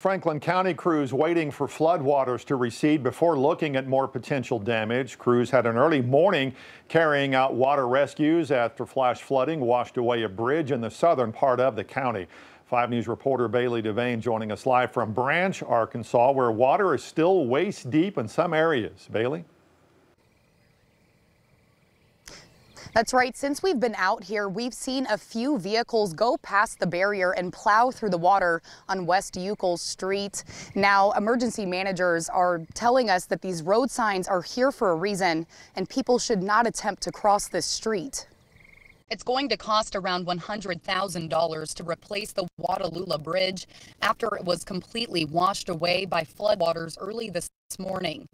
Franklin County crews waiting for floodwaters to recede before looking at more potential damage. Crews had an early morning carrying out water rescues after flash flooding washed away a bridge in the southern part of the county. 5 News reporter Bailey Devane joining us live from Branch, Arkansas, where water is still waist deep in some areas. Bailey? That's right. Since we've been out here, we've seen a few vehicles go past the barrier and plow through the water on West Eucles Street. Now, emergency managers are telling us that these road signs are here for a reason and people should not attempt to cross this street. It's going to cost around $100,000 to replace the Wallula Bridge after it was completely washed away by floodwaters early this morning.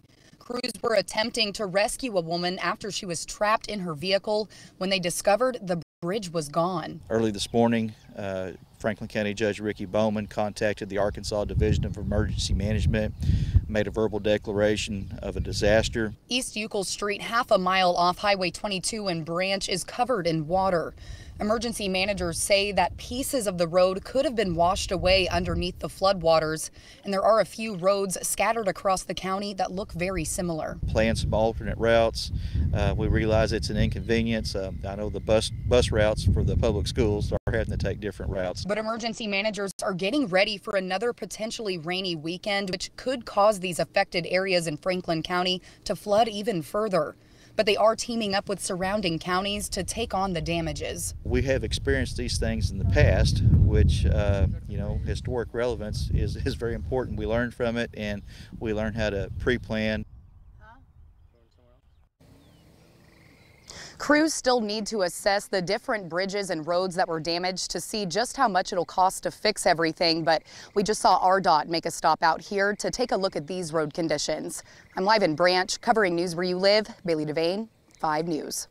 Crews were attempting to rescue a woman after she was trapped in her vehicle when they discovered the bridge was gone. Early this morning, uh, Franklin County Judge Ricky Bowman contacted the Arkansas Division of Emergency Management, made a verbal declaration of a disaster. East Eucles Street, half a mile off Highway 22 in Branch, is covered in water. Emergency managers say that pieces of the road could have been washed away underneath the floodwaters, and there are a few roads scattered across the county that look very similar. Plan some alternate routes. Uh, we realize it's an inconvenience. Uh, I know the bus bus routes for the public schools are having to take different routes. But emergency managers are getting ready for another potentially rainy weekend, which could cause these affected areas in Franklin County to flood even further but they are teaming up with surrounding counties to take on the damages. We have experienced these things in the past, which, uh, you know, historic relevance is, is very important. We learn from it and we learn how to pre plan Crews still need to assess the different bridges and roads that were damaged to see just how much it'll cost to fix everything. But we just saw ARDOT make a stop out here to take a look at these road conditions. I'm live in Branch covering news where you live. Bailey Devane, 5 News.